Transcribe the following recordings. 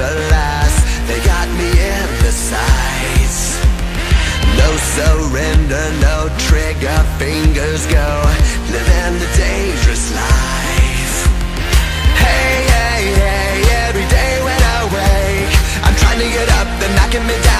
Alas, They got me in the sights. No surrender, no trigger fingers go. Living the dangerous life. Hey, hey, hey, every day when I wake I'm trying to get up, they're knocking me down.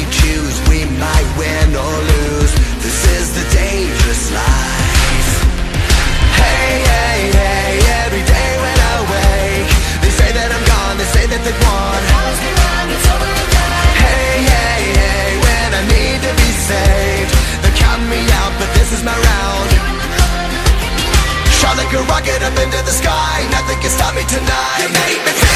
we choose, we might win or lose. This is the dangerous life. Hey, hey, hey, every day when I wake They say that I'm gone, they say that they've done. Hey, hey, hey, when I need to be saved They're counting me out, but this is my round. Shot like a rocket up into the sky Nothing can stop me tonight